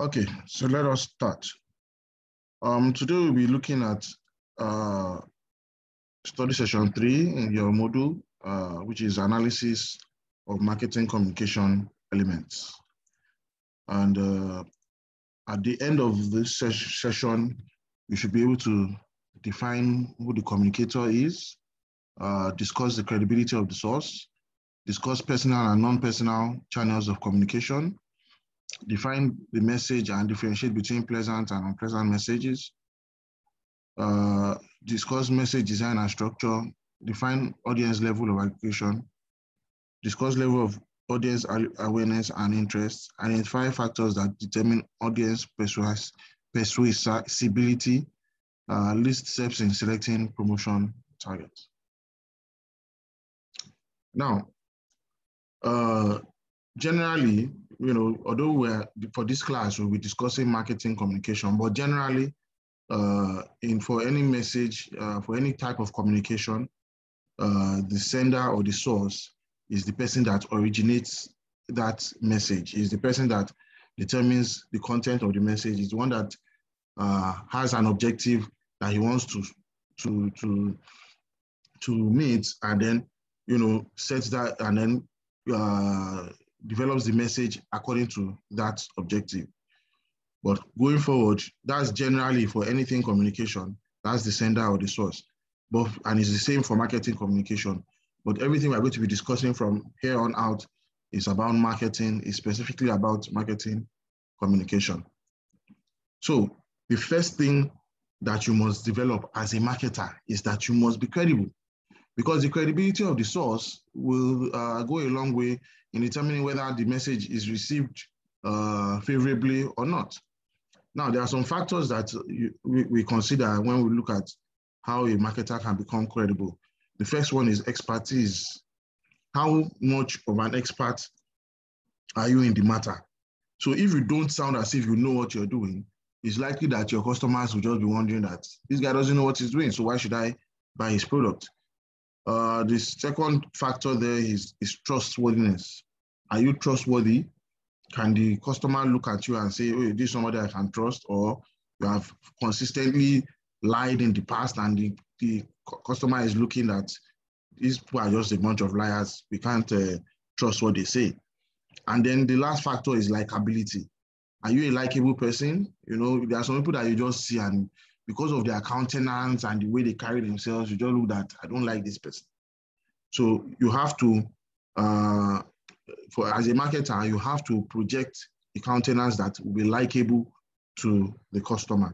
Okay, so let us start. Um, today we'll be looking at uh, study session three in your module, uh, which is analysis of marketing communication elements. And uh, at the end of this ses session, you should be able to define who the communicator is, uh, discuss the credibility of the source, discuss personal and non-personal channels of communication, define the message and differentiate between pleasant and unpleasant messages, uh, discuss message design and structure, define audience level of aggregation, discuss level of audience awareness and interest, identify factors that determine audience persuas persuasibility, uh, list steps in selecting promotion targets. Now, uh, generally, you know, although we're for this class, we'll be discussing marketing communication, but generally, uh, in for any message, uh, for any type of communication, uh, the sender or the source is the person that originates that message, is the person that determines the content of the message, is the one that uh, has an objective that he wants to to to to meet, and then you know sets that, and then uh, develops the message according to that objective. But going forward, that's generally for anything communication, that's the sender or the source. But, and it's the same for marketing communication. But everything we're going to be discussing from here on out is about marketing, is specifically about marketing communication. So the first thing that you must develop as a marketer is that you must be credible because the credibility of the source will uh, go a long way in determining whether the message is received uh, favorably or not. Now, there are some factors that you, we, we, consider when we look at how a marketer can become credible. The first one is expertise. How much of an expert are you in the matter? So if you don't sound as if you know what you're doing, it's likely that your customers will just be wondering that this guy doesn't know what he's doing, so why should I buy his product? Uh, the second factor there is, is trustworthiness. Are you trustworthy? Can the customer look at you and say, oh, this is somebody I can trust, or you have consistently lied in the past and the, the customer is looking at these people are just a bunch of liars. We can't uh, trust what they say. And then the last factor is likability. Are you a likable person? You know, there are some people that you just see and because of their countenance and the way they carry themselves, you just look that I don't like this person. So you have to, uh, for as a marketer, you have to project a countenance that will be likable to the customer.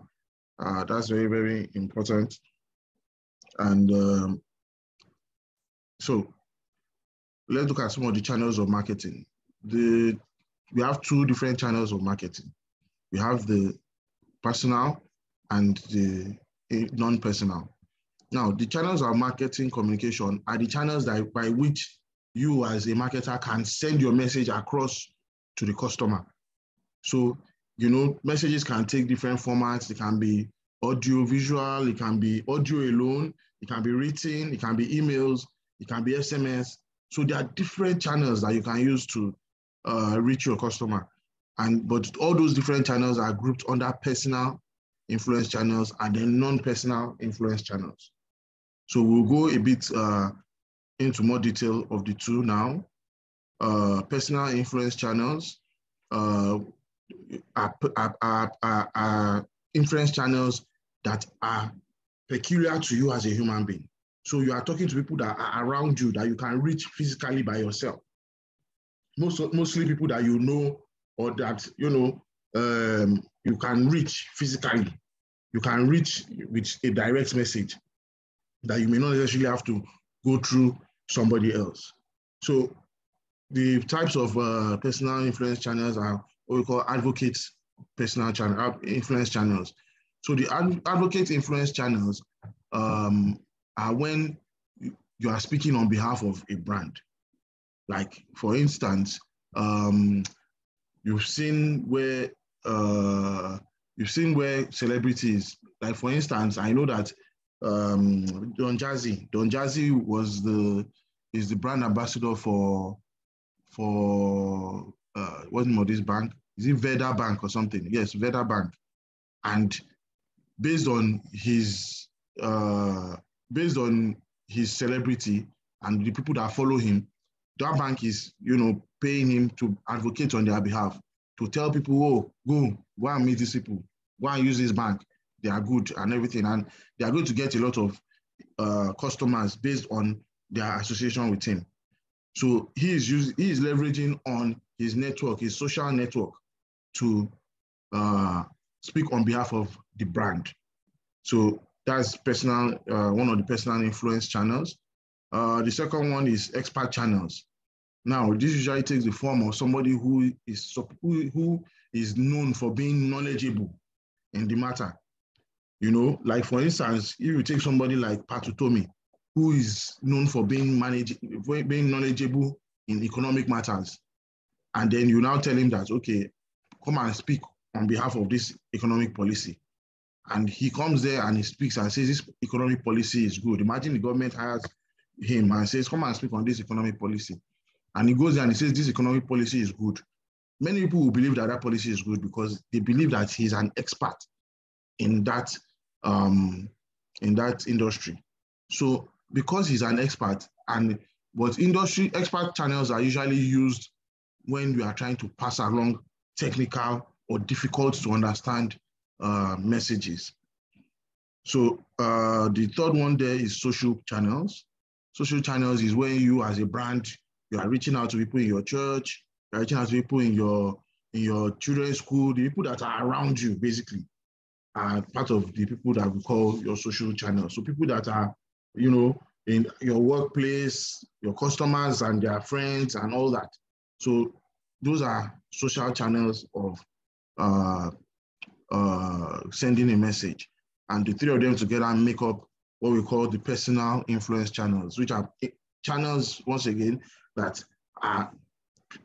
Uh, that's very, very important. And um, so let's look at some of the channels of marketing. The, we have two different channels of marketing. We have the personal and the non-personal. Now, the channels of marketing communication are the channels that by which you as a marketer can send your message across to the customer. So, you know, messages can take different formats. It can be audio, visual, it can be audio alone, it can be written, it can be emails, it can be SMS. So there are different channels that you can use to uh, reach your customer. And but all those different channels are grouped under personal influence channels and then non-personal influence channels. So we'll go a bit uh, into more detail of the two now. Uh, personal influence channels uh, are, are, are, are, influence channels that are peculiar to you as a human being. So you are talking to people that are around you that you can reach physically by yourself. Most, mostly people that you know or that, you know, um, you can reach physically. You can reach with a direct message that you may not necessarily have to go through somebody else. So the types of uh, personal influence channels are what we call advocate personal channel, uh, influence channels. So the ad advocate influence channels um, are when you are speaking on behalf of a brand. Like for instance, um, you've seen where uh, you've seen where celebrities, like for instance, I know that um, Don Jazzy, Don Jazzy was the is the brand ambassador for for uh, what's the name of this bank? is it Veda Bank or something? Yes, Veda Bank. And based on his uh, based on his celebrity and the people that follow him, that bank is, you know, paying him to advocate on their behalf, to tell people, oh, go, go and meet these people, go and use this bank. They are good and everything. And they are going to get a lot of uh, customers based on their association with him. So he is using, he is leveraging on his network, his social network, to uh, speak on behalf of the brand. So that's personal, uh, one of the personal influence channels. Uh, the second one is expert channels. Now, this usually takes the form of somebody who is who, who is known for being knowledgeable in the matter. You know, like for instance, if you take somebody like Pat Utomi, who is known for being manage, being knowledgeable in economic matters, and then you now tell him that okay, come and speak on behalf of this economic policy. And he comes there and he speaks and says this economic policy is good. Imagine the government hires him and says, come and speak on this economic policy. And he goes there and he says this economic policy is good. Many people will believe that that policy is good because they believe that he's an expert in that um, in that industry. So because he's an expert and but industry expert channels are usually used when we are trying to pass along technical or difficult to understand uh, messages. So uh, the third one there is social channels. Social channels is when you as a brand, you are reaching out to people in your church, you're reaching out to people in your in your children's school, the people that are around you basically are part of the people that we call your social channels. So people that are, you know, in your workplace, your customers and their friends and all that. So those are social channels of uh, uh, sending a message. And the three of them together make up what we call the personal influence channels, which are channels, once again, that are,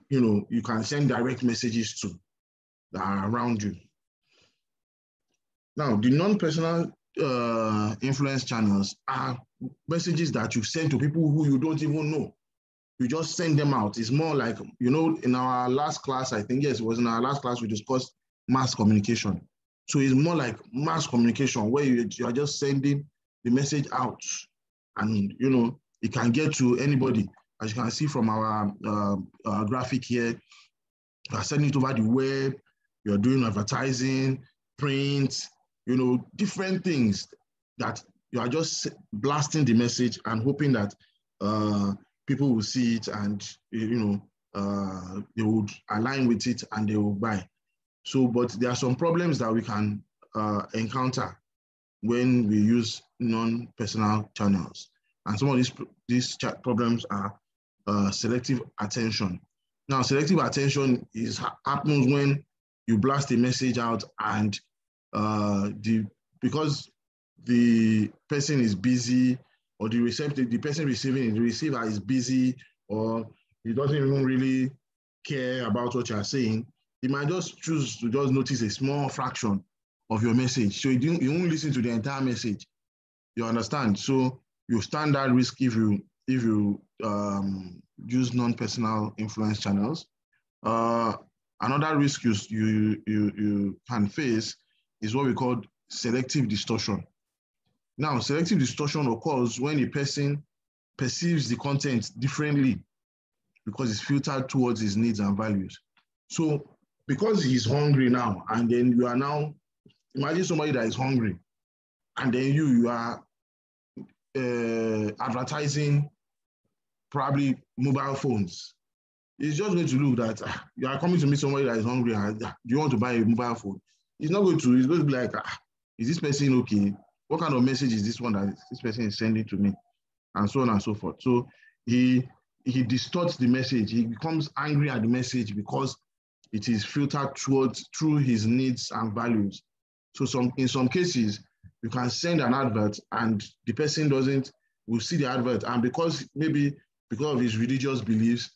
you know, you can send direct messages to that are around you. Now, the non-personal uh, influence channels are messages that you send to people who you don't even know. You just send them out. It's more like, you know, in our last class, I think, yes, it was in our last class, we discussed mass communication. So it's more like mass communication where you, you are just sending the message out and, you know, it can get to anybody. As you can see from our uh, uh, graphic here, you are sending it over the web, you're doing advertising, print, you know, different things that you are just blasting the message and hoping that uh, people will see it and, you know, uh, they would align with it and they will buy. So, but there are some problems that we can uh, encounter when we use non-personal channels. And some of these, these problems are uh, selective attention. Now, selective attention is happens when you blast a message out and uh, the because the person is busy or the receptive, the person receiving it, the receiver is busy or he doesn't even really care about what you're saying, he might just choose to just notice a small fraction of your message. So you, you won't listen to the entire message. You understand? So you stand that risk if you if you um, use non-personal influence channels. Uh, another risk you, you, you, you can face is what we call selective distortion. Now, selective distortion occurs when a person perceives the content differently because it's filtered towards his needs and values. So because he's hungry now, and then you are now, imagine somebody that is hungry, and then you, you are uh, advertising probably mobile phones. It's just going to look that ah, you are coming to meet somebody that is hungry and ah, do you want to buy a mobile phone? It's not going to, it's going to be like, ah, is this person okay? What kind of message is this one that this person is sending to me? And so on and so forth. So he he distorts the message. He becomes angry at the message because it is filtered towards through his needs and values. So some in some cases, you can send an advert and the person doesn't will see the advert and because maybe because of his religious beliefs,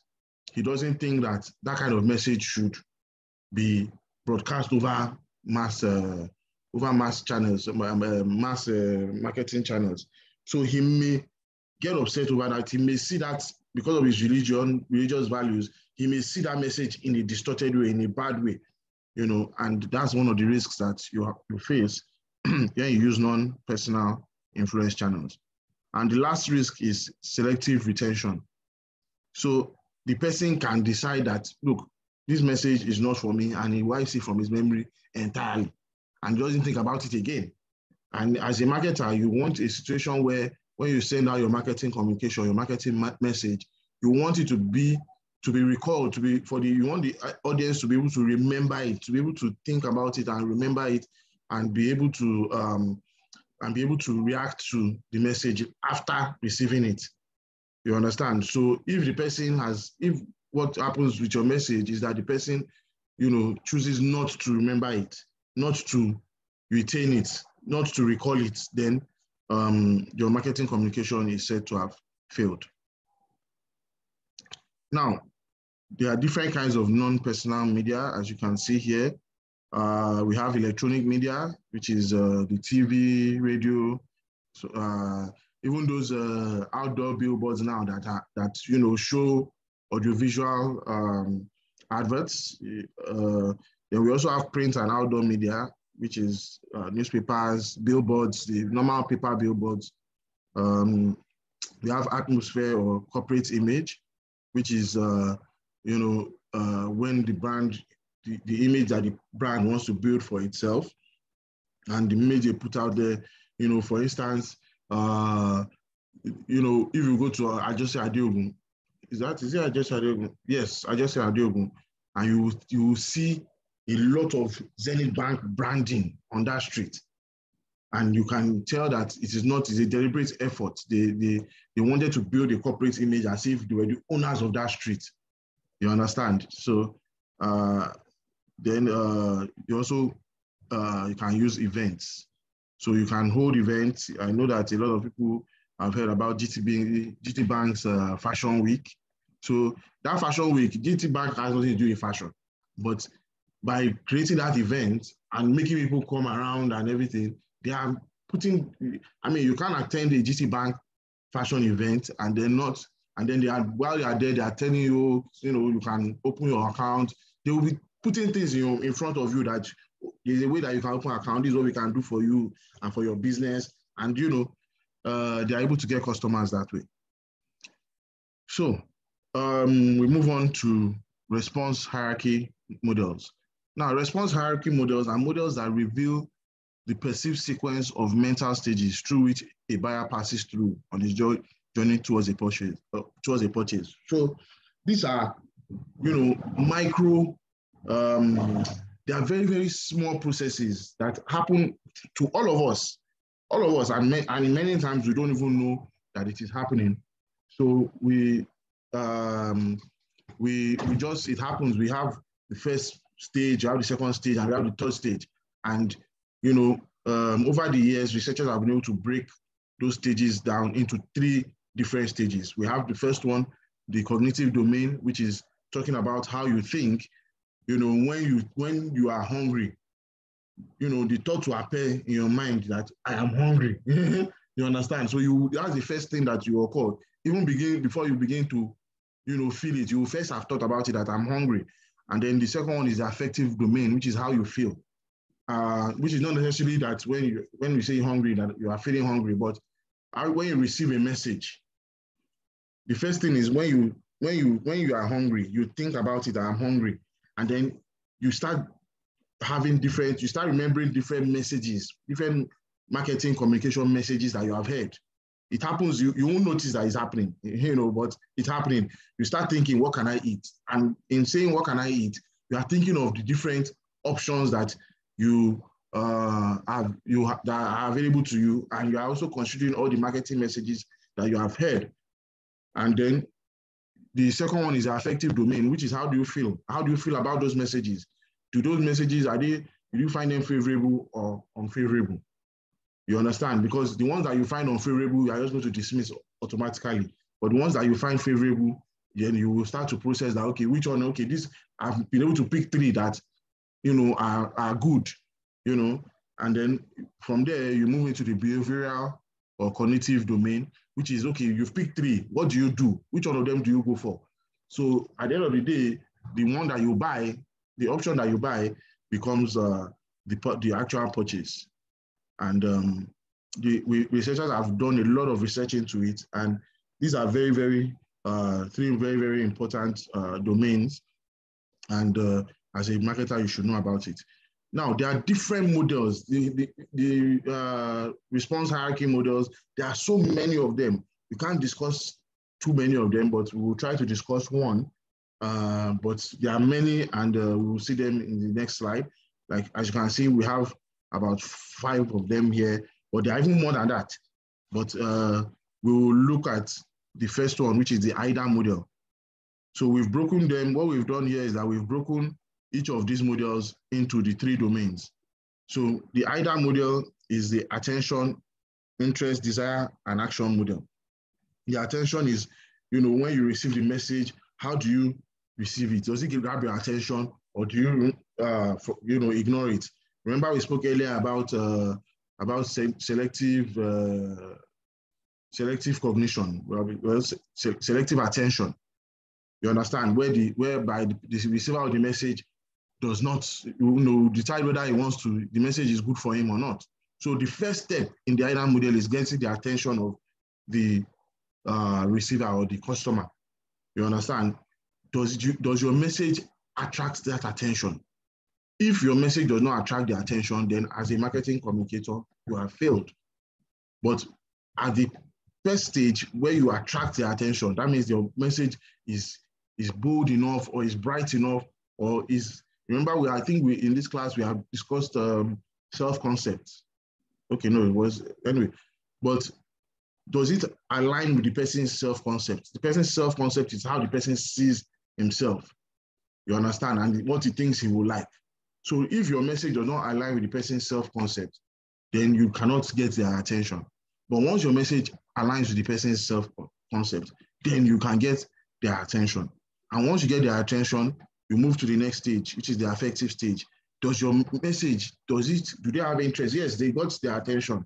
he doesn't think that that kind of message should be broadcast over mass uh, over mass channels, um, um, uh, mass uh, marketing channels. So he may get upset over that. He may see that because of his religion, religious values, he may see that message in a distorted way, in a bad way. you know, and that's one of the risks that you, have, you face when you use non-personal influence channels. And the last risk is selective retention. So the person can decide that, look, this message is not for me, and he wipes it from his memory entirely and doesn't think about it again. And as a marketer, you want a situation where when you send out your marketing communication, your marketing ma message, you want it to be to be recalled, to be for the you want the uh, audience to be able to remember it, to be able to think about it and remember it, and be able to um, and be able to react to the message after receiving it. You understand? So if the person has, if what happens with your message is that the person, you know, chooses not to remember it, not to retain it, not to recall it, then um, your marketing communication is said to have failed. Now, there are different kinds of non-personal media, as you can see here. Uh, we have electronic media, which is uh, the TV, radio, so, uh, even those uh, outdoor billboards now that are, that you know show audiovisual um, adverts. Uh, then we also have print and outdoor media, which is uh, newspapers, billboards, the normal paper billboards. Um, we have atmosphere or corporate image, which is, you know, when the brand, the, the image that the brand wants to build for itself, and the image they put out there, you know, for instance, uh, you know, if you go to uh, Ajose Adeogun, is that, is it Ajose Adeogun? Yes, Ajose Adeogun, and you, you will see a lot of Zenith Bank branding on that street. And you can tell that it is not, it's a deliberate effort. They, they, they wanted to build a corporate image as if they were the owners of that street. You understand? So uh, then uh, you also, uh, you can use events. So you can hold events. I know that a lot of people have heard about GTB, GT Bank's uh, Fashion Week. So that Fashion Week, GT Bank has nothing to do with fashion, but by creating that event and making people come around and everything, they are putting, I mean, you can't attend a GT Bank fashion event and then not, and then they are, while you are there, they are telling you, you know, you can open your account. They will be putting things in, in front of you that there's a way that you can open account. This is what we can do for you and for your business. And, you know, uh, they are able to get customers that way. So um, we move on to response hierarchy models. Now, response hierarchy models are models that reveal the perceived sequence of mental stages through which a buyer passes through on his journey towards a purchase. Uh, towards a purchase. So these are, you know, micro. Um, they are very very small processes that happen to all of us, all of us, and, and many times we don't even know that it is happening. So we um, we we just it happens. We have the first stage, you have the second stage, and we have the third stage. And, you know, um, over the years, researchers have been able to break those stages down into three different stages. We have the first one, the cognitive domain, which is talking about how you think, you know, when you when you are hungry, you know, the thought will appear in your mind that I am hungry. you understand? So you that's the first thing that you occur. Even begin before you begin to, you know, feel it, you first have thought about it that I'm hungry. And then the second one is the affective domain, which is how you feel. Uh, which is not necessarily that when you when we say hungry that you are feeling hungry, but when you receive a message, the first thing is when you when you when you are hungry, you think about it. I'm hungry, and then you start having different. You start remembering different messages, different marketing communication messages that you have heard it happens, you, you won't notice that it's happening, you know, but it's happening. You start thinking, what can I eat? And in saying, what can I eat? You are thinking of the different options that you uh, have, you ha- that are available to you. And you are also considering all the marketing messages that you have heard. And then the second one is affective domain, which is how do you feel? How do you feel about those messages? Do those messages, are they, do you find them favorable or unfavorable? You understand? Because the ones that you find unfavorable, you are just going to dismiss automatically. But the ones that you find favorable, then you will start to process that, okay, which one, okay, this, I've been able to pick three that, you know, are, are good, you know, and then from there, you move into the behavioral or cognitive domain, which is, okay, you've picked three, what do you do? Which one of them do you go for? So at the end of the day, the one that you buy, the option that you buy becomes uh, the, the actual purchase. And um, the we, researchers have done a lot of research into it. And these are very, very, uh, three very, very important uh, domains. And uh, as a marketer, you should know about it. Now, there are different models. The, the, the uh, response hierarchy models, there are so many of them. We can't discuss too many of them, but we will try to discuss one. Uh, but there are many, and uh, we will see them in the next slide. Like, as you can see, we have about five of them here, but there are even more than that. But uh, we will look at the first one, which is the AIDA model. So we've broken them. What we've done here is that we've broken each of these modules into the three domains. So the AIDA model is the attention, interest, desire, and action model. The attention is, you know, when you receive the message, how do you receive it? Does it grab your attention or do you, uh, for, you know, ignore it? Remember we spoke earlier about uh, about se selective uh, selective cognition, well, se selective attention. You understand where the whereby the receiver of the message does not you know, decide whether he wants to, the message is good for him or not. So the first step in the AIDA model is getting the attention of the uh, receiver or the customer. You understand? Does, you, does your message attract that attention? If your message does not attract the attention, then as a marketing communicator, you have failed. But at the first stage where you attract the attention, that means your message is, is bold enough or is bright enough or is Remember, we I think we in this class we have discussed um, self-concept. Okay, no, it was anyway. But does it align with the person's self-concept? The person's self-concept is how the person sees himself. You understand? And what he thinks he will like. So if your message does not align with the person's self-concept, then you cannot get their attention. But once your message aligns with the person's self-concept, then you can get their attention. And once you get their attention, you move to the next stage, which is the affective stage. Does your message, does it, do they have interest? Yes, they got their attention.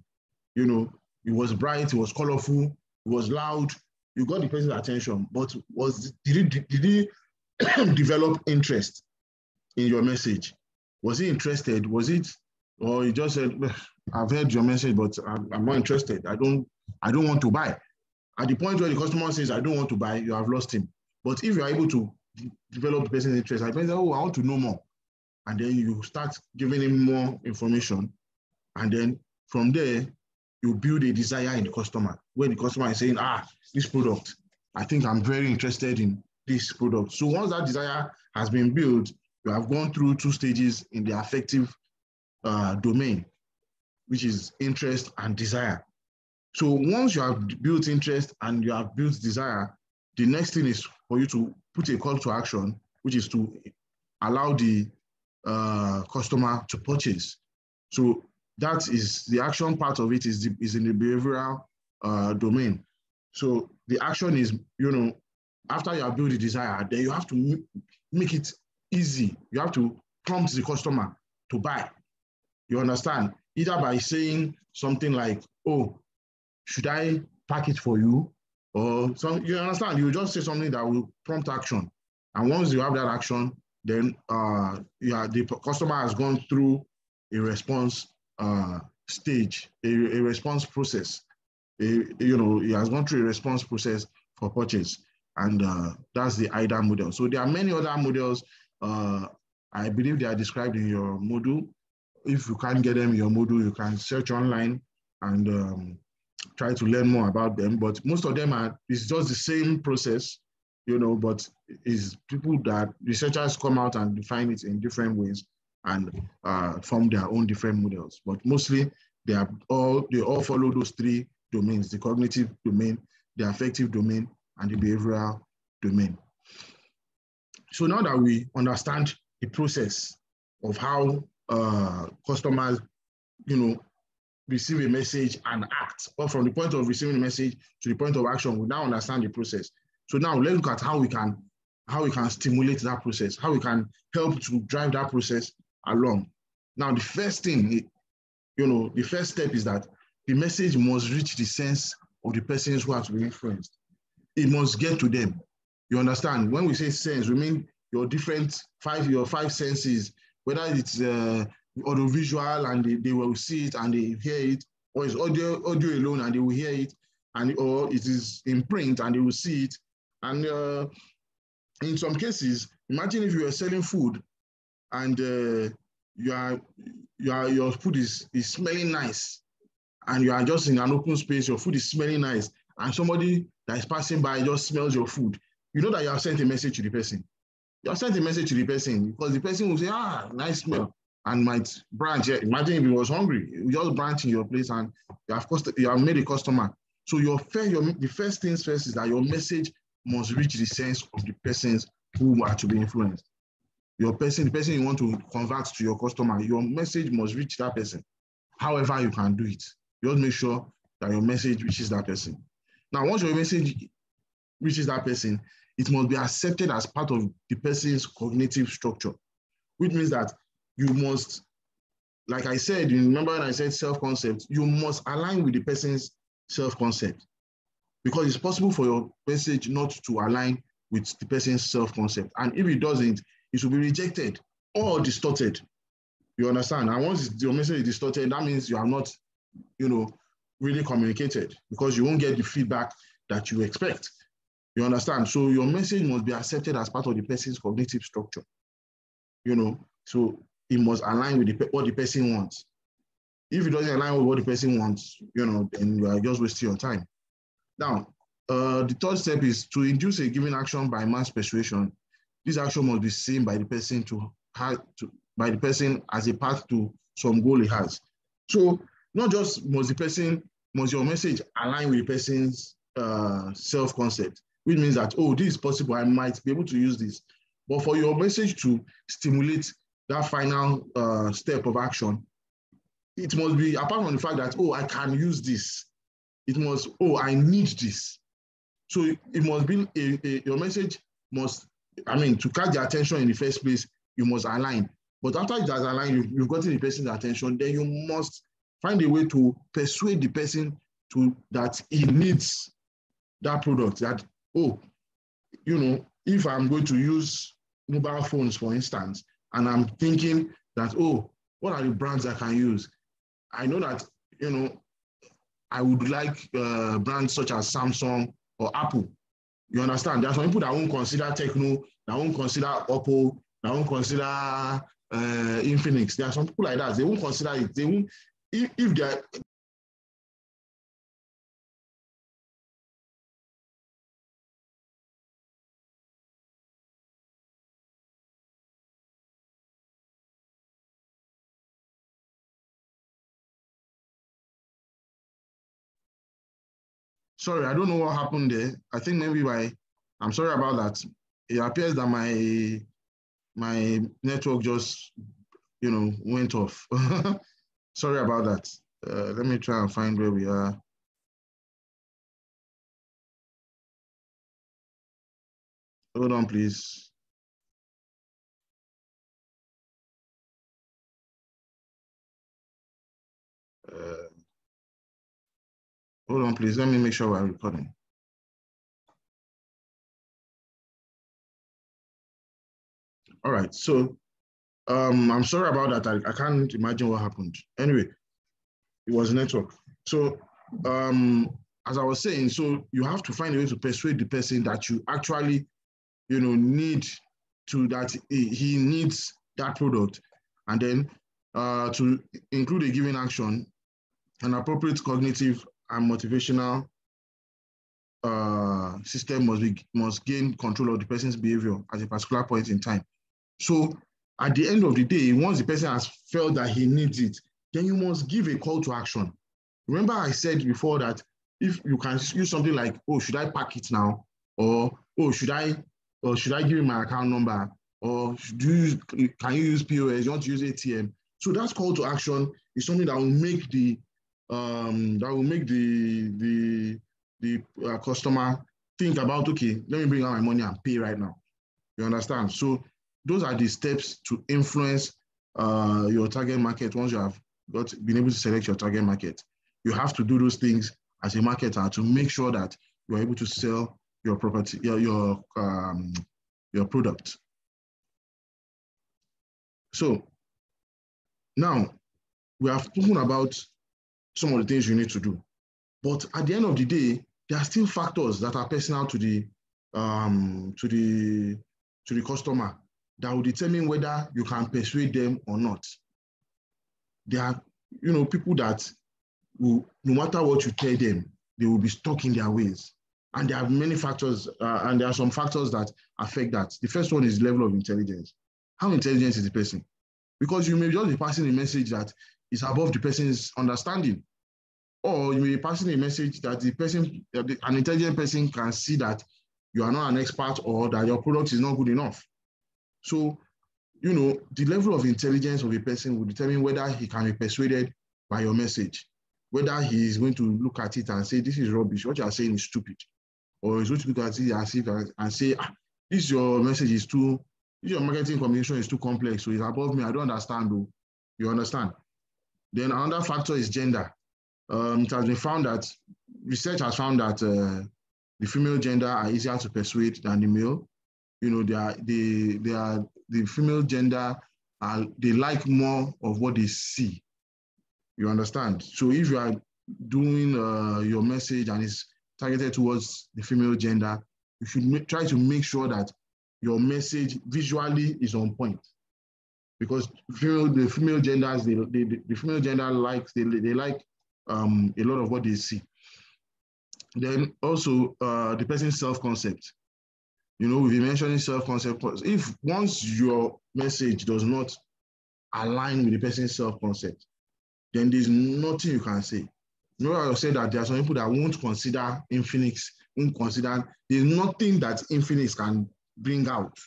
You know, it was bright, it was colorful, it was loud, you got the person's attention, but was did it did he develop interest in your message? Was he interested? Was it, or he just said, I've heard your message, but I'm, I'm not interested. I don't, I don't want to buy. At the point where the customer says, I don't want to buy, you have lost him. But if you're able to develop the person's interest. I think, oh, I want to know more. And then you start giving him more information. And then from there, you build a desire in the customer, where the customer is saying, ah, this product, I think I'm very interested in this product. So once that desire has been built, you have gone through two stages in the affective uh, domain, which is interest and desire. So once you have built interest and you have built desire, the next thing is for you to put a call to action, which is to allow the uh, customer to purchase. So that is the action part of it is, the, is in the behavioral uh, domain. So the action is, you know, after you have built the desire, then you have to make it easy. You have to prompt the customer to buy. You understand? Either by saying something like, oh, should I pack it for you? Or some you understand you just say something that will prompt action. And once you have that action then uh yeah the customer has gone through a response uh stage a, a response process. A, you know he has gone through a response process for purchase. And uh, that's the AIDA model. So there are many other models uh, I believe they are described in your module. If you can't get them in your module you can search online and um, try to learn more about them. But most of them are it's just the same process, you know, but is people that researchers come out and define it in different ways and uh, form their own different models. But mostly they are all they all follow those three domains: the cognitive domain, the affective domain, and the behavioral domain. So now that we understand the process of how uh, customers, you know, receive a message and act, or from the point of receiving a message to the point of action, we now understand the process. So now let's look at how we can how we can stimulate that process, how we can help to drive that process along. Now, the first thing, you know, the first step is that the message must reach the sense of the persons who have to be influenced. It must get to them. You understand? When we say sense, we mean your different five, your five senses, whether it's uh, audio visual and they, they will see it and they hear it, or it's audio audio alone and they will hear it, and or it is in print and they will see it. And uh, in some cases, imagine if you are selling food and uh, you are, you are, your food is, is smelling nice and you are just in an open space, your food is smelling nice, and somebody that is passing by just smells your food, you know that you have sent a message to the person. You have sent a message to the person because the person will say, ah, nice smell, and might branch. Eh, imagine if he was hungry, you just branch in your place and you have, cost, you have made a customer. So your, your the first things first is that your message must reach the sense of the persons who are to be influenced. Your person, the person you want to convert to your customer, your message must reach that person. However, you can do it. Just make sure that your message reaches that person. Now, once your message reaches that person, it must be accepted as part of the person's cognitive structure, which means that you must, like I said, you remember when I said self-concept, you must align with the person's self-concept because it's possible for your message not to align with the person's self-concept. And if it doesn't, it will be rejected or distorted. You understand? And once your message is distorted, that means you are not, you know, really communicated because you won't get the feedback that you expect. You understand? So your message must be accepted as part of the person's cognitive structure. You know, so it must align with the, what the person wants. If it doesn't align with what the person wants, you know, then you are just wasting your time. Now, uh, the third step is to induce a given action by mass persuasion. This action must be seen by the person to, to by the person as a path to some goal he has. So not just must the person, must your message align with the person's uh, self-concept, which means that, oh, this is possible, I might be able to use this. But for your message to stimulate that final uh, step of action, it must be, apart from the fact that, oh, I can use this, it must, oh, I need this. So it must be, a, a, your message must, I mean, to catch the attention in the first place, you must align. But after it has aligned, you, you've gotten the person's attention, then you must find a way to persuade the person to that he needs that product. That, oh, you know, if I'm going to use mobile phones, for instance, and I'm thinking that, oh, what are the brands I can use? I know that, you know, I would like uh, brands such as Samsung or Apple. You understand? There are some people that won't consider Tecno, that won't consider Oppo, that won't consider uh, Infinix. There are some people like that. They won't consider it. They won't. If, if they Sorry, I don't know what happened there. I think maybe my, I'm sorry about that. It appears that my my network just, you know, went off. sorry about that. Uh, let me try and find where we are. Hold on, please. Uh, Hold on, please. Let me make sure we're recording. All right, so um, I'm sorry about that. I, I can't imagine what happened. Anyway, it was network. So um, as I was saying, so you have to find a way to persuade the person that you actually, you know, need to that he needs that product, and then uh, to include a given action, an appropriate cognitive and motivational uh, system must be must gain control of the person's behavior at a particular point in time. So at the end of the day, once the person has felt that he needs it, then you must give a call to action. Remember, I said before that if you can use something like, "Oh, should I pack it now?" or "Oh, should I, or should I give you my account number?" or should you can you use POS? You want to use ATM? So that call to action is something that will make the um, that will make the the the uh, customer think about okay, let me bring out my money and pay right now. You understand? So those are the steps to influence uh, your target market once you have got been able to select your target market. You have to do those things as a marketer to make sure that you are able to sell your property, your your um, your product. So Now, we have spoken about some of the things you need to do. But at the end of the day, there are still factors that are personal to the um, to the to the customer that will determine whether you can persuade them or not. There are, you know, people that will, no matter what you tell them, they will be stuck in their ways. And there are many factors, uh, and there are some factors that affect that. The first one is level of intelligence. How intelligent is the person? Because you may just be passing a message that is above the person's understanding. Or you may be passing a message that the person, an intelligent person can see that you are not an expert or that your product is not good enough. So, you know, the level of intelligence of a person will determine whether he can be persuaded by your message, whether he is going to look at it and say, this is rubbish, what you are saying is stupid. Or he's going to look at it and say, ah, this your message is too, your marketing communication is too complex, so it's above me, I don't understand though. You understand? Then another factor is gender. Um, it has been found that research has found that uh, the female gender are easier to persuade than the male. You know, they are they they are the female gender are they like more of what they see. You understand? So if you are doing uh, your message and it's targeted towards the female gender, you should try to make sure that your message visually is on point. Because female, the female genders, they, they, the female gender likes, they, they like um, a lot of what they see. Then also uh, the person's self-concept. You know, we've mentioning self-concept. If once your message does not align with the person's self-concept, then there's nothing you can say. You know, I said that there are some people that won't consider Infinix, won't consider, there's nothing that Infinix can bring out.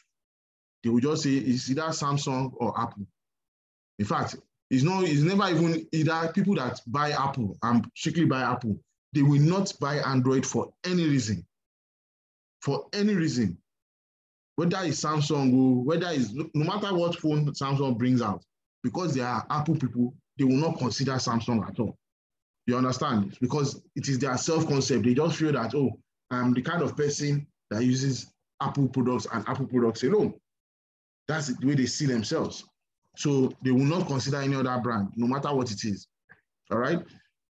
They will just say it's either Samsung or Apple. In fact, it's not, it's never even either people that buy Apple and strictly buy Apple they will not buy Android for any reason. For any reason. Whether it's Samsung or whether it's no matter what phone Samsung brings out, because they are Apple people, they will not consider Samsung at all. You understand? Because it is their self-concept. They just feel that, oh, I'm the kind of person that uses Apple products and Apple products alone. That's the way they see themselves. So they will not consider any other brand, no matter what it is. All right.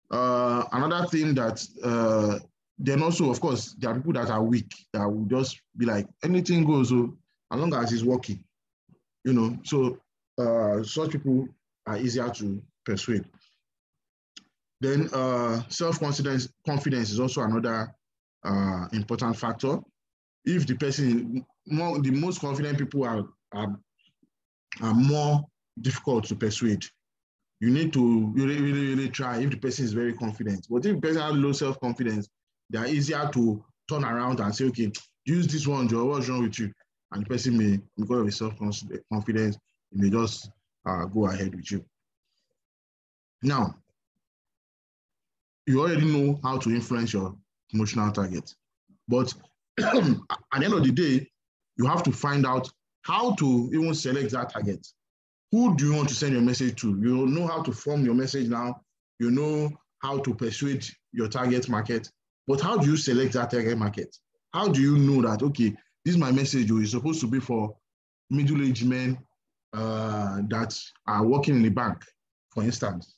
Uh, another thing that uh, then also, of course, there are people that are weak that will just be like anything goes. So as long as it's working, you know. So uh, such people are easier to persuade. Then uh, self-confidence confidence is also another uh, important factor. If the person, more, the most confident people are, are, are more difficult to persuade you need to really, really, really try if the person is very confident. But if the person has low self-confidence, they are easier to turn around and say, okay, use this one, Joe, what's wrong with you? And the person may, because of his self-confidence, he may just uh, go ahead with you. Now, you already know how to influence your emotional target. But at the end of the day, you have to find out how to even select that target who do you want to send your message to? You know how to form your message now. You know how to persuade your target market. But how do you select that target market? How do you know that, okay, this is my message, or it's supposed to be for middle-aged men uh, that are working in the bank, for instance?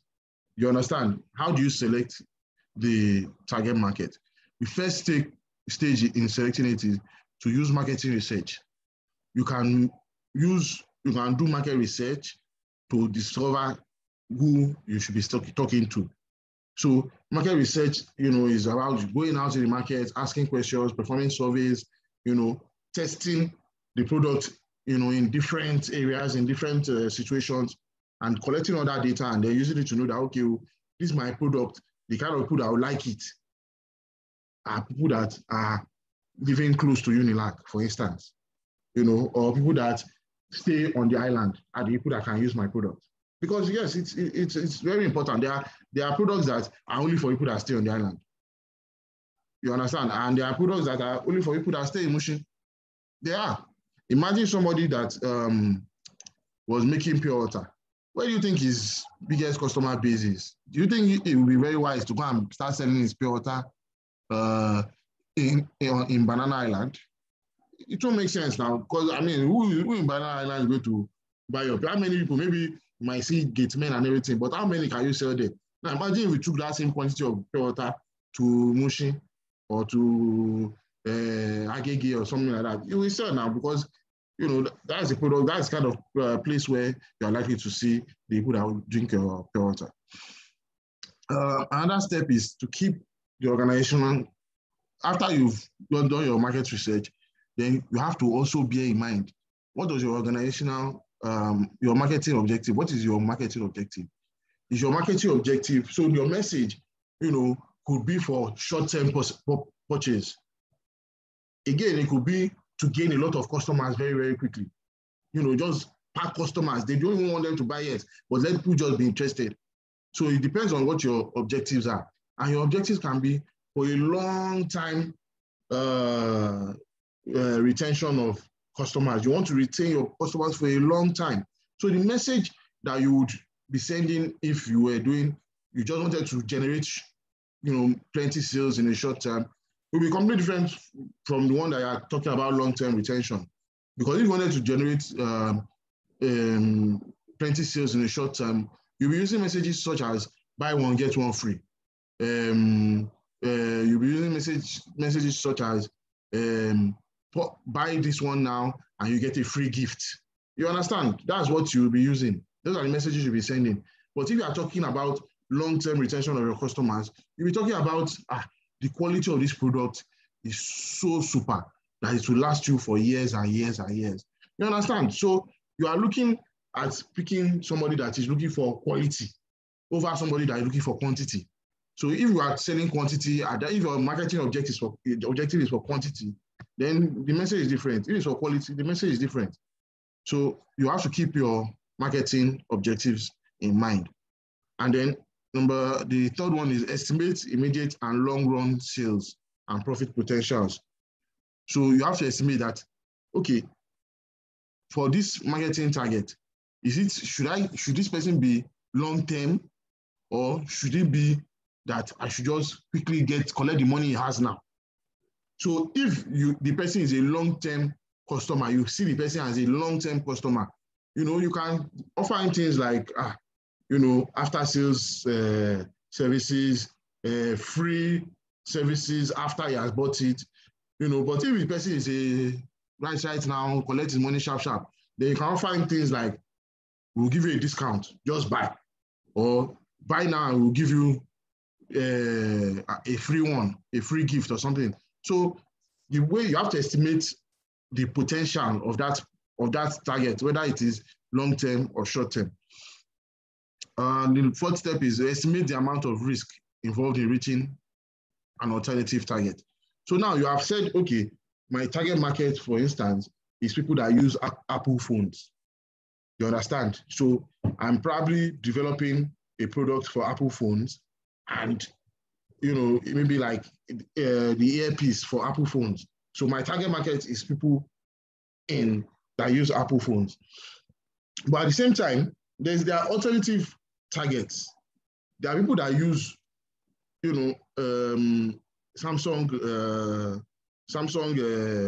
You understand? How do you select the target market? The first take, stage in selecting it is to use marketing research. You can use you can do market research to discover who you should be talking to. So market research, you know, is about going out to the market, asking questions, performing surveys, you know, testing the product, you know, in different areas, in different uh, situations, and collecting all that data, and then using it to know that okay, this is my product. The kind of people that would like it are people that are living close to Unilag, for instance, you know, or people that stay on the island are the people that can use my product. Because yes, it's it's it's very important. There are there are products that are only for people that stay on the island. You understand? And there are products that are only for people that stay in Mushin. They are. Imagine somebody that um, was making pure water. Where do you think his biggest customer base is? Do you think it would be very wise to go and start selling his pure water uh, in, in, in Banana Island? It won't make sense now because I mean, who, who in Banana Island is going to buy up? How many people? Maybe you might see gate men and everything, but how many can you sell there? Now imagine if we took that same quantity of pure water to Mushin or to uh, Agege or something like that, you will sell now because you know that's a product. That's kind of uh, place where you are likely to see the people that will drink your pure water. Uh, another step is to keep the organization after you've done your market research. Then you have to also bear in mind what does your organizational um, your marketing objective? What is your marketing objective? Is your marketing objective so your message, you know, could be for short-term purchase. Again, it could be to gain a lot of customers very, very quickly. You know, just pack customers. They don't even want them to buy yet, but let people just be interested. So it depends on what your objectives are. And your objectives can be for a long time uh, uh, retention of customers. You want to retain your customers for a long time. So the message that you would be sending if you were doing, you just wanted to generate, you know, plenty sales in a short term, will be completely different from the one that are talking about long-term retention. Because if you wanted to generate um, um, plenty sales in a short term, you'll be using messages such as buy one, get one free. Um, uh, you'll be using message, messages such as um, buy this one now and you get a free gift. You understand? That's what you'll be using. Those are the messages you'll be sending. But if you are talking about long-term retention of your customers, you'll be talking about ah, the quality of this product is so super that it will last you for years and years and years. You understand? So you are looking at picking somebody that is looking for quality over somebody that is looking for quantity. So if you are selling quantity, if your marketing objective is for, objective is for quantity, then the message is different. If it's for quality, the message is different. So you have to keep your marketing objectives in mind. And then number, the third one is estimate immediate and long run sales and profit potentials. So you have to estimate that, okay, for this marketing target, is it, should I, should this person be long term or should it be that I should just quickly get, collect the money he has now? So if you the person is a long-term customer, you see the person as a long-term customer, you know, you can offer him things like, ah, you know, after sales uh, services, uh, free services after he has bought it, you know, but if the person is a right right now, collect his money sharp sharp, then you can offer him things like, we'll give you a discount, just buy. Or buy now we'll give you uh, a free one, a free gift or something. So the way you have to estimate the potential of that of that target, whether it is long term or short term. And the fourth step is to estimate the amount of risk involved in reaching an alternative target. So now you have said, okay, my target market, for instance, is people that use Apple phones. You understand? So I'm probably developing a product for Apple phones, and you know, maybe like uh, the earpiece for Apple phones. So my target market is people in that use Apple phones. But at the same time, there's there are alternative targets. There are people that use, you know, um, Samsung uh, Samsung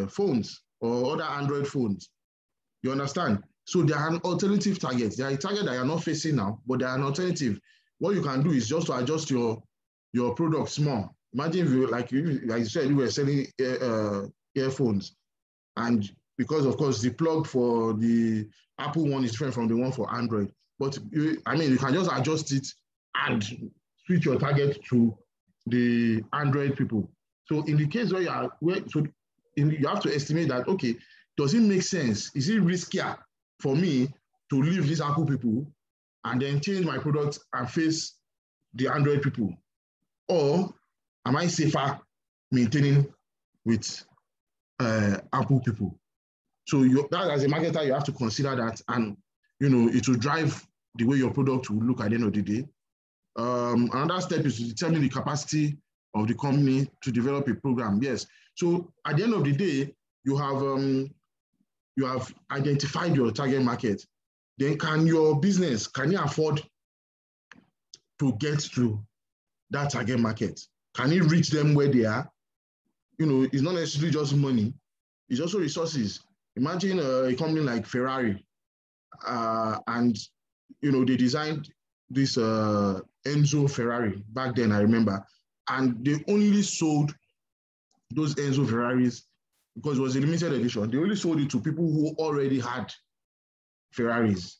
uh, phones or other Android phones. You understand? So there are an alternative targets. There are a target that you're not facing now, but there are an alternative. What you can do is just to adjust your your product small. Imagine if you like you like you said you were selling uh, earphones, and because of course the plug for the Apple one is different from the one for Android. But you, I mean, you can just adjust it and switch your target to the Android people. So in the case where you are, where, so in, you have to estimate that okay, does it make sense? Is it riskier for me to leave these Apple people and then change my product and face the Android people? Or am I safer maintaining with uh, Apple people? So you, that as a marketer, you have to consider that, and you know it will drive the way your product will look at the end of the day. Um, another step is to determine the capacity of the company to develop a program. Yes. So at the end of the day, you have um, you have identified your target market. Then can your business can you afford to get to that target market? Can it reach them where they are? You know, it's not necessarily just money, it's also resources. Imagine uh, a company like Ferrari, uh, and you know, they designed this uh, Enzo Ferrari back then, I remember, and they only sold those Enzo Ferraris because it was a limited edition. They only sold it to people who already had Ferraris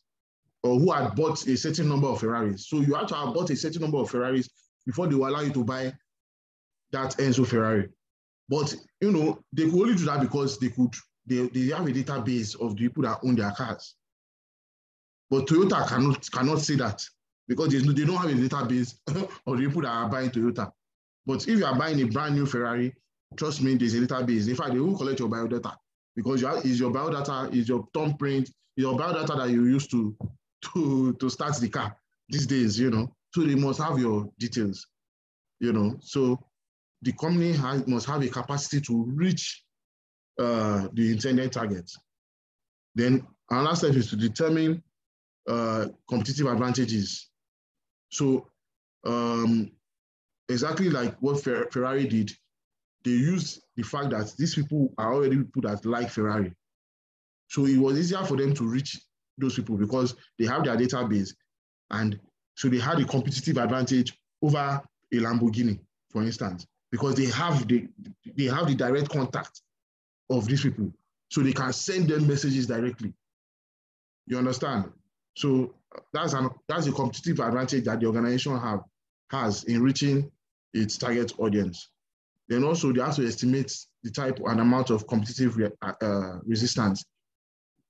or who had bought a certain number of Ferraris. So you have to have bought a certain number of Ferraris before they will allow you to buy that Enzo Ferrari. But you know, they could only do that because they could they, they have a database of the people that own their cars. But Toyota cannot cannot say that because no, they don't have a database of the people that are buying Toyota. But if you are buying a brand new Ferrari, trust me, there's a database. In fact, they will collect your biodata because you is your biodata, is your thumbprint, your biodata that you use to, to, to start the car these days, you know. So they must have your details, you know. So the company has, must have a capacity to reach uh, the intended target. Then another step is to determine uh, competitive advantages. So um, exactly like what Fer Ferrari did, they used the fact that these people are already people that like Ferrari. So it was easier for them to reach those people because they have their database. And so they had a competitive advantage over a Lamborghini, for instance, because they have the, they have the direct contact of these people. So they can send them messages directly. You understand? So that's an that's a competitive advantage that the organization have has in reaching its target audience. Then also they have to estimate the type and amount of competitive re, uh, resistance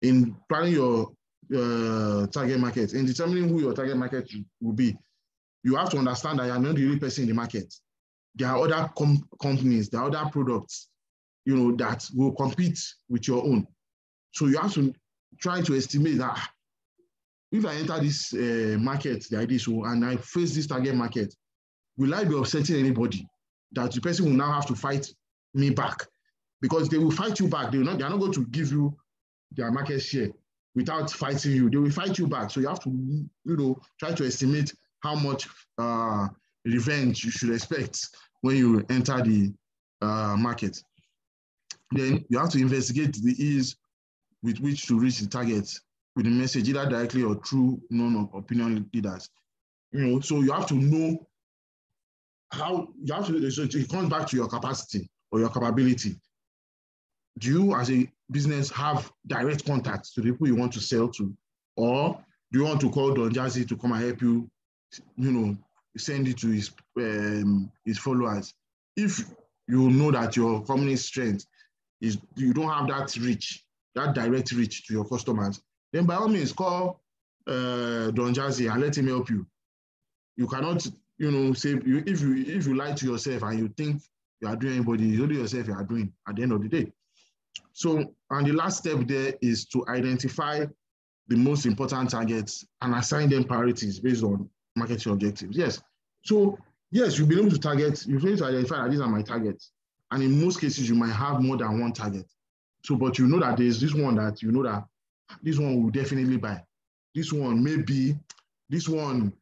in planning your uh, target market. In determining who your target market will be, you have to understand that you're not the only person in the market. There are other com companies, there are other products, you know, that will compete with your own. So you have to try to estimate that if I enter this uh, market like this and I face this target market, will I be upsetting anybody that the person will now have to fight me back? Because they will fight you back. They not, they're not going to give you their market share without fighting you. They will fight you back. So you have to, you know, try to estimate how much uh, revenge you should expect when you enter the uh, market. Then you have to investigate the ease with which to reach the target with the message, either directly or through non-opinion leaders. You know, so you have to know how you have to. So it comes back to your capacity or your capability. Do you, as a business, have direct contacts to the people you want to sell to, or do you want to call Don Jazzy to come and help you? You know, send it to his um, his followers. If you know that your company's strength is you don't have that reach, that direct reach to your customers, then by all means call uh, Don Jazzy and let him help you. You cannot, you know, say you, if you if you lie to yourself and you think you are doing anybody, it's only yourself you are doing at the end of the day. So, and the last step there is to identify the most important targets and assign them priorities based on marketing objectives. Yes. So, yes, you'll be able to target, you'll be able to identify that these are my targets. And in most cases, you might have more than one target. So, but you know that there's this one that you know that this one will definitely buy. This one maybe, this one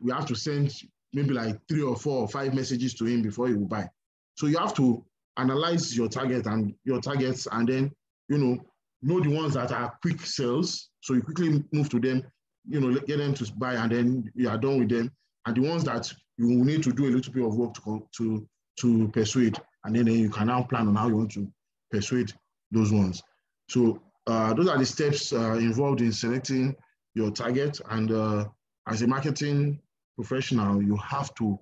we have to send maybe like three or four or five messages to him before he will buy. So you have to analyze your target and your targets and then, you know, know the ones that are quick sales. So you quickly move to them, you know, get them to buy and then you are done with them. And the ones that you need to do a little bit of work to, to, to persuade. And then, then you can now plan on how you want to persuade those ones. So uh, those are the steps uh, involved in selecting your target. And uh, as a marketing professional, you have to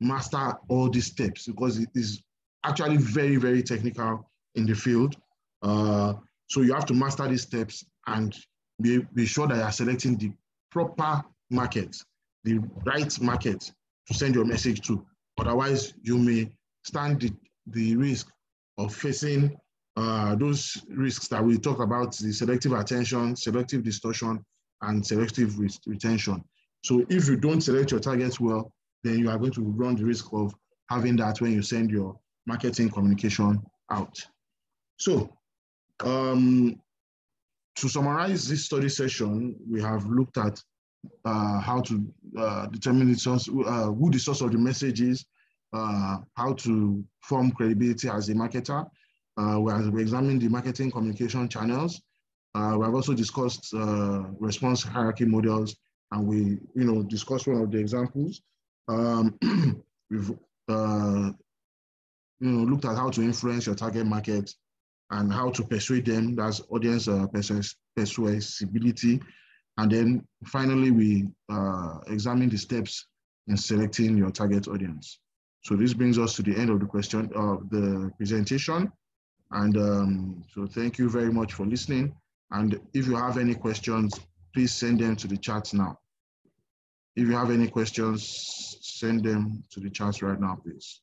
master all these steps because it is actually very, very technical in the field. Uh, so you have to master these steps and be, be sure that you're selecting the proper market, the right market to send your message to. Otherwise, you may stand the, the risk of facing uh, those risks that we talk about, the selective attention, selective distortion, and selective re retention. So if you don't select your targets well, then you are going to run the risk of having that when you send your marketing communication out. So um, to summarize this study session, we have looked at uh, how to uh, determine the source, uh, who the source of the message is, uh, how to form credibility as a marketer, uh, we have examined the marketing communication channels. Uh, we have also discussed response hierarchy models and we, you know, discuss one of the examples. Um, we've, you know, looked at how to influence your target market and how to persuade them. That's audience uh, persuasibility. And then finally, we uh, examine the steps in selecting your target audience. So this brings us to the end of the question of the presentation. And um, so thank you very much for listening. And if you have any questions, please send them to the chat now. If you have any questions, send them to the chat right now, please.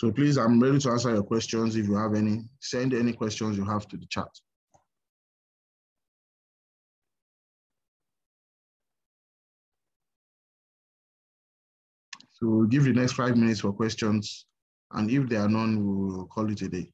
So please, I'm ready to answer your questions. If you have any, send any questions you have to the chat. So we'll give the next five minutes for questions. And if there are none, we'll call it a day.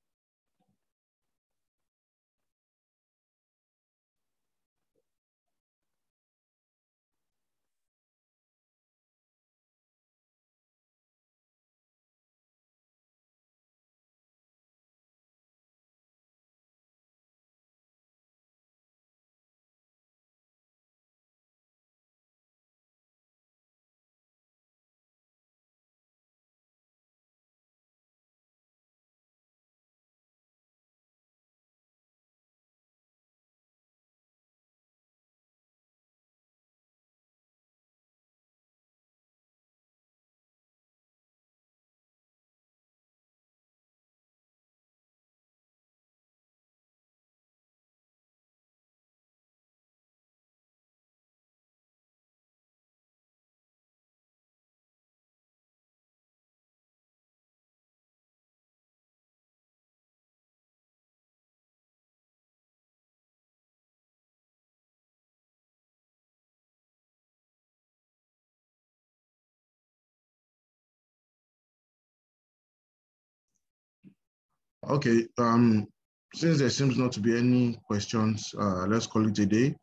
Okay, um, since there seems not to be any questions, uh, let's call it a day.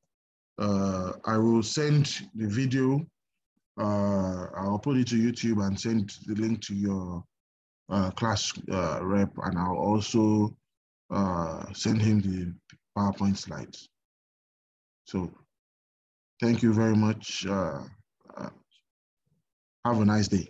Uh, I will send the video, uh, I'll put it to YouTube and send the link to your uh, class uh, rep and I'll also uh, send him the PowerPoint slides. So thank you very much. have a nice day.